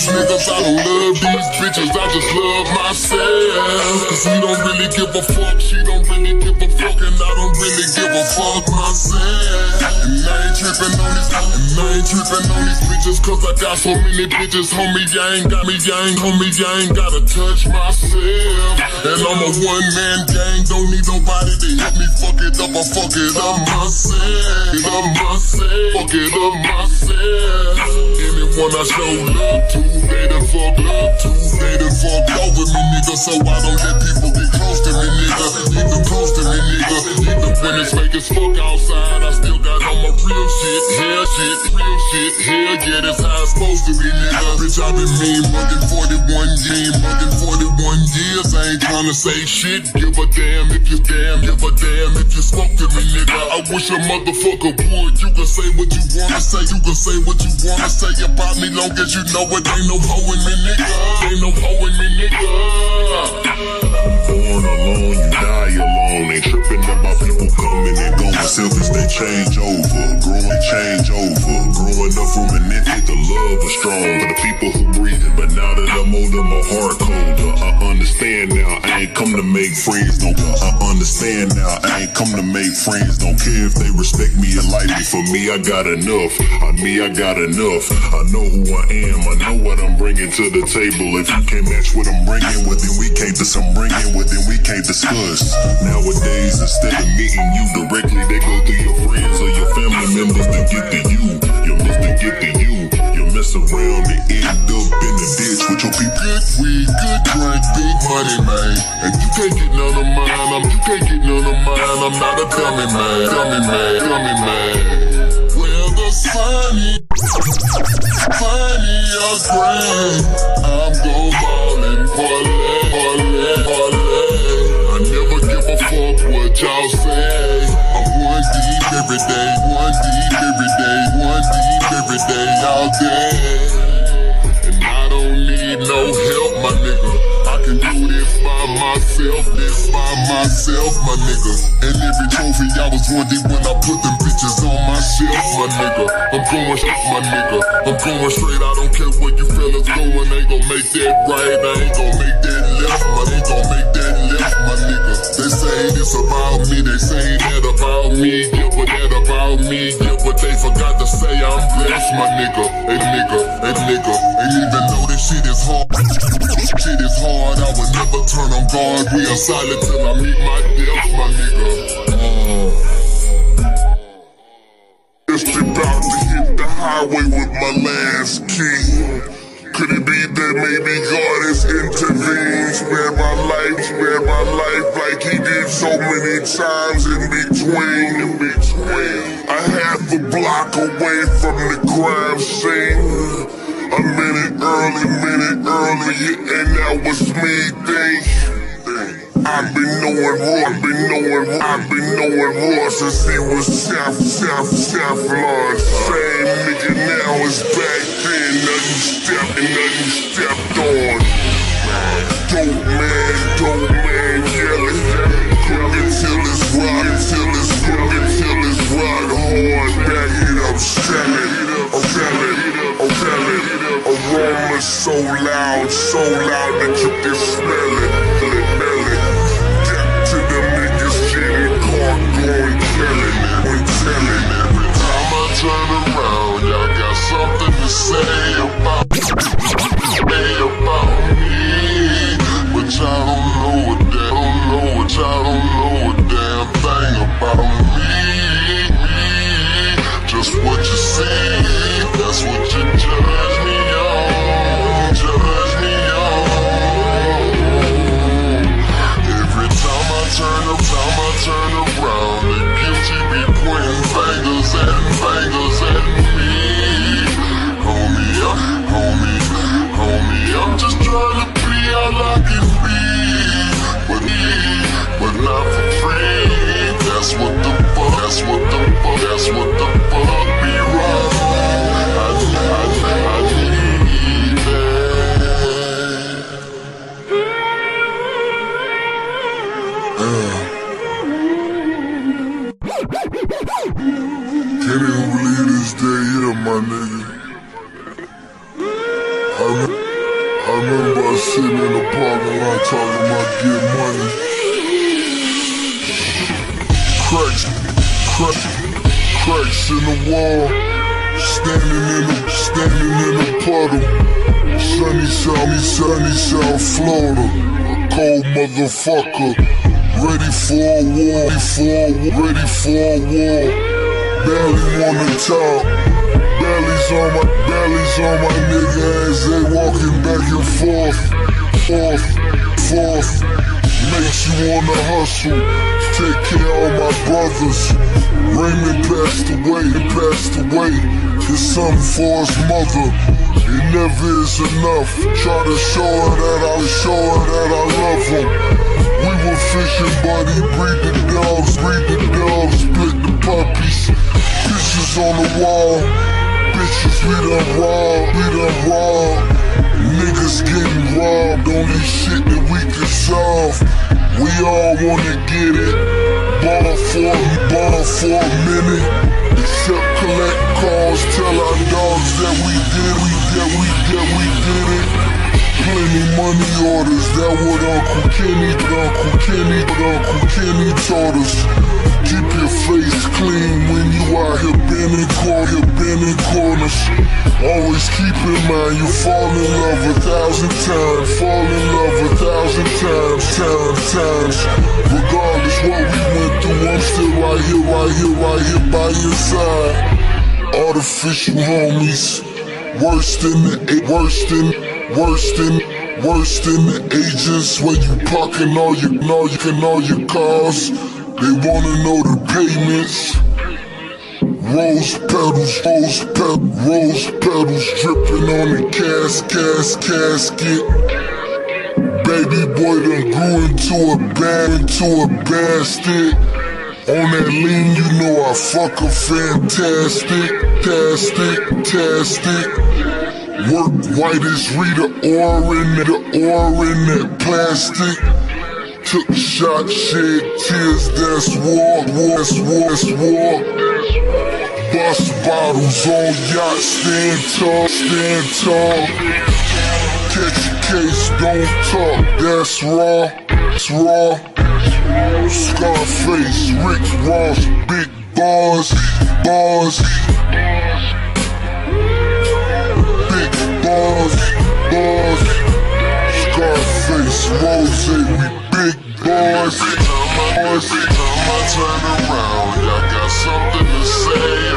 these niggas, I don't love these bitches, I just love myself. Cause we don't really give a fuck, she don't really give a fuck, and I don't really give a fuck myself. And I ain't tripping on these, and I ain't tripping on these bitches, cause I got so many bitches, homie, I ain't got me, I ain't, homie, I ain't gotta touch myself. And I'm a one man gang, don't need nobody to help me fuck it up, I fuck it up myself. It up myself, fuck it up myself. Anyone I show love to, they done fuck love to, they done fuck over me, nigga, so I don't let people get close to me, nigga. Keep close to me, nigga. Them when it's fake as fuck outside, I still got all my real shit, shit, real shit, hell yeah, that's how it's supposed to be, nigga. Bitch, I've been mean, mugging 41 years, mugging 41 years, I ain't tryna say shit. Give a damn if you damn, give a damn if you spoke to me, nigga. I wish a motherfucker would. You can say what you wanna say, you can say what you wanna say about me, long as you know it ain't no hoe in me, nigga. Ain't no hoe in me, nigga. Born alone, you die alone. Ain't tripping about people coming and going. Selfish, they change over. Growing, change over. Growing up from an infant, the love was strong. For the people who breathe it, but now that I'm older, my heart colder. I understand now, I ain't come to make friends, don't I understand now, I ain't come to make friends, don't care if they respect me or like me. For me, I got enough. On me, I got enough. I know who I am, I know what I'm bringing to the table. If you can't match what I'm bringing, well then we can't. Bringing, then we can't discuss. Nowadays, instead of meeting you directly, they go through your friends or your family members to get to you. You must to get to you. You mess around and end up in the ditch with your people. Good good drink, big money, man. And you can't get none of mine, I'm, you can't get none of mine. I'm not a dummy, man. Dummy, man. Dummy, man. Well, the sunny, funny or grand, I'm gon' ballin', parlay, parlay, parlay. I never give a fuck what y'all say. I'm one deep every day, one deep every day, one deep every day, all day. Can do this by myself, this by myself, my nigga. And every trophy I was deep when I put them bitches on my shelf, my nigga. I'm going straight, my nigga. I'm going straight, I don't care where you fellas going. Ain't gon' make that right, I ain't gon' make that left, man. Ain't gon' make that left, my nigga. They say this about me, they say that about me. Yeah, but that about me. Yeah, but they forgot to say I'm blessed, my nigga. Hey, nigga, hey, nigga. And even though this shit is hard, shit is hard, I would never turn on guard. We are silent till I meet my death, my nigga. Just about to hit the highway with my last key. Could it be that maybe God has intervened, spared my life, spared my life like he did so many times in between, in between. A half a block away from the crime scene. A minute early, minute early, and that was me. I've been knowing Raw, I've been knowing Raw, I've been knowing Raw since he was South, South, Lord. Same nigga now is back then, nothing stepped nothing stepped on. Dope man, dope man, yelling, cook until it's rock, until it's cook until it's rock hard. Back it up, sell it, sell it, oh sell it. Aroma so loud, so loud nigga. I, I remember I sitting in the parking lot talking about getting money. Cracks, cracks, cracks in the wall. Standing in the, standing in the puddle. Sunny South, sunny South Florida. A cold motherfucker. Ready for a war, ready for a war, ready for a war. Barely wanna talk. On my, belly's on my nigga as they walking back and forth, forth, forth. Makes you wanna hustle, take care of my brothers. Raymond passed away, passed away. His son for his mother. It never is enough. Try to show her that I show her that I love him. We were fishing, buddy. Breed the dogs, breed the dogs, split the puppies. Pictures on the wall. We done robbed, we done robbed. Niggas getting robbed on this shit that we can solve. We all wanna get it. Ball for, ball for a minute. Except collect calls, tell our dogs that we did, we that we that we did it. Plenty money orders, that what Uncle Kenny, Uncle Kenny, Uncle Kenny taught us. Keep your face clean when you out here bending corners, bending corners. Always keep in mind you fall in love a thousand times, fall in love a thousand times, times, times. Regardless what we went through, I'm still right here, right here, right here by your side. Artificial homies, worse than the, worse than, worse than, worse than the agents where you parking all your, all your, all your cars. They wanna know the payments. Rose petals, rose petals, rose petals dripping on the cas, cas, casket. Baby boy done grew into a into a bastard. On that lean, you know I fuck a fantastic, tastic, tastic. Work white as Rita Ora in the ore in that plastic. Took shots, shed tears, that's war, war, that's war, that's war. Bust bottles on yachts, stand tall, stand tall. Catch a case, don't talk, that's raw, that's raw. Scarface, Rick Ross, big bars, bars. Big bars, bars. Scarface, Rose, we boys, my boys, my turn around. I got something to say.